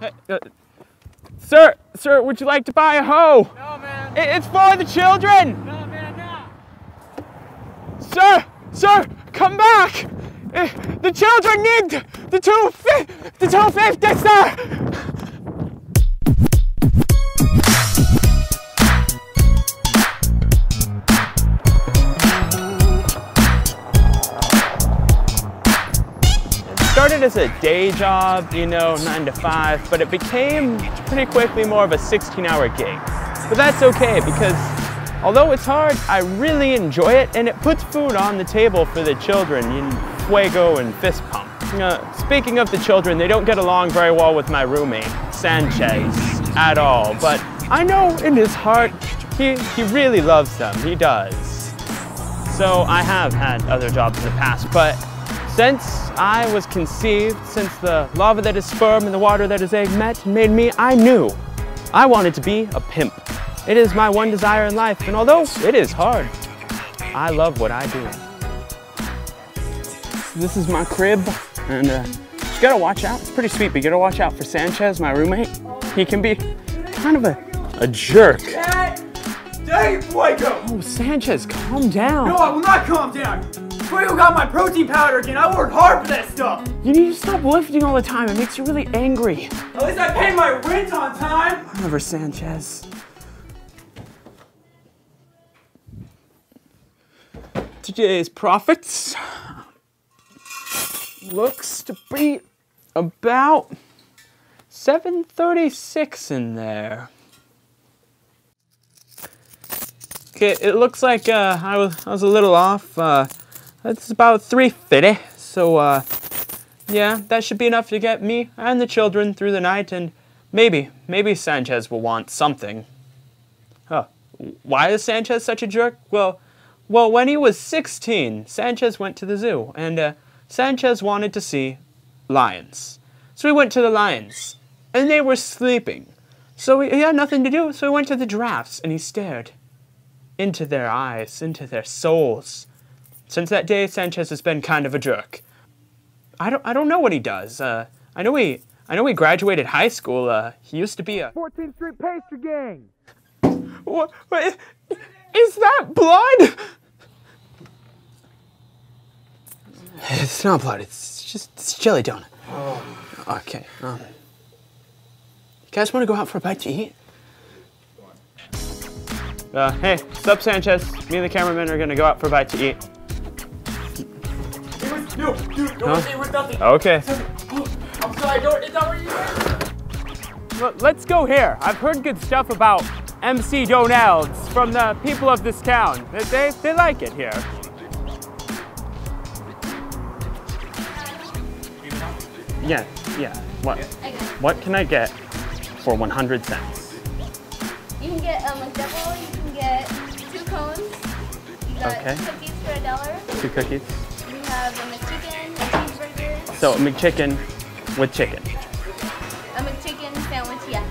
Hey, uh, sir, sir, would you like to buy a hoe? No, man. It- it's for the children. No, man, no. Sir, sir, come back. Eh, The children need the two the two fifty, sir. Started as a day job, you know, nine to five, but it became pretty quickly more of a 16 hour gig. But that's okay because although it's hard, I really enjoy it and it puts food on the table for the children in Fuego and Fist Pump. Uh, speaking of the children, they don't get along very well with my roommate, Sanchez, at all, but I know in his heart, he, he really loves them, he does. So I have had other jobs in the past, but since I was conceived, since the lava that is sperm and the water that is egg met made me, I knew I wanted to be a pimp. It is my one desire in life, and although it is hard, I love what I do. This is my crib, and uh, you gotta watch out. It's pretty sweet, but you gotta watch out for Sanchez, my roommate. He can be kind of a, a jerk. Dad! Dang it, Fuego! Oh, Sanchez, calm down. No, I will not calm down. Fuego got my protein powder again. I worked hard for that stuff. You need to stop lifting all the time. It makes you really angry. At least I paid my rent on time. Whatever, Sanchez. Today's profits looks to be about 736 in there. Okay, it looks like uh, I was I was a little off. Uh, it's about 350. So uh, yeah, that should be enough to get me and the children through the night, and maybe, maybe Sanchez will want something. Huh. Why is Sanchez such a jerk? Well, well, when he was 16, Sanchez went to the zoo, and uh, Sanchez wanted to see lions. So he went to the lions, and they were sleeping. So he had nothing to do, so he went to the giraffes, and he stared into their eyes, into their souls. Since that day, Sanchez has been kind of a jerk. I don't, I don't know what he does. Uh, I know he, I know he graduated high school. Uh, he used to be a. 14th Street Pastry Gang. What, what, is that blood? It's not blood. It's just it's jelly donut. Okay. Um, you guys want to go out for a bite to eat? Uh, hey, sup, Sanchez? Me and the cameraman are gonna go out for a bite to eat. It no, dude, don't Huh? say it was nothing. Okay. I'm sorry, don't, it's not what you. Well, let's go here. I've heard good stuff about McDonald's from the people of this town. They, they, they like it here. Yeah, yeah. What, what can I get for 100 cents? You can get um, a McDouble, you can get two cones, you got Okay. cookies for a dollar, Two cookies. So, a McChicken with chicken. a McChicken sandwich, yeah.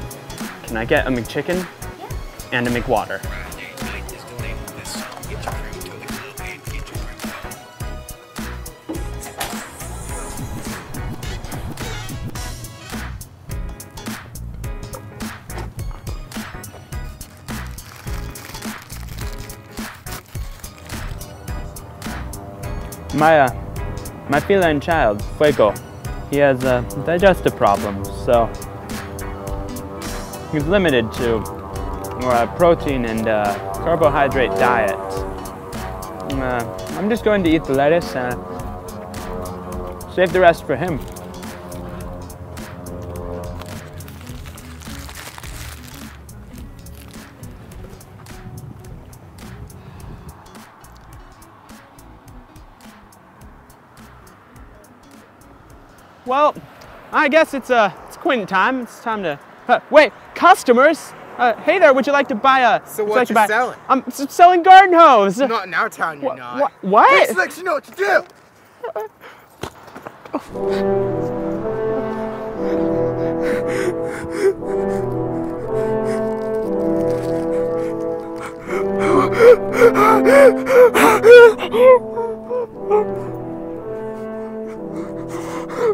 Can I get a McChicken Yeah. and a McWater? Uh, my feline child, Fuego, he has uh, digestive problems, so he's limited to uh, protein and uh, carbohydrate diet. Uh, I'm just going to eat the lettuce and save the rest for him. Well, I guess it's uh, it's quitting time. It's time to uh, wait. Customers, uh, hey there. Would you like to buy a? So what like you buy, selling? I'm selling garden hose. Not in our town, you're Wha- not. wha- what? This lets you know what to do.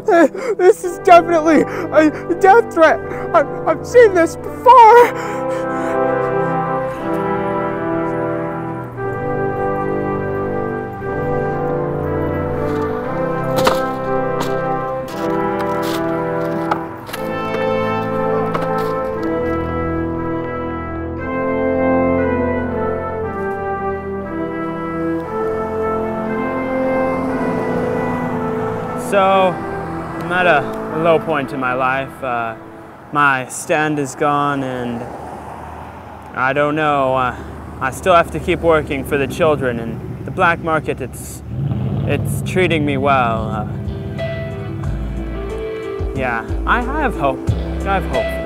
This is definitely a death threat. I, I've seen this before. So, at a low point in my life. Uh, my stand is gone, and I don't know. Uh, I still have to keep working for the children, and the black market. It's it's treating me well. Uh, yeah, I have hope. I have hope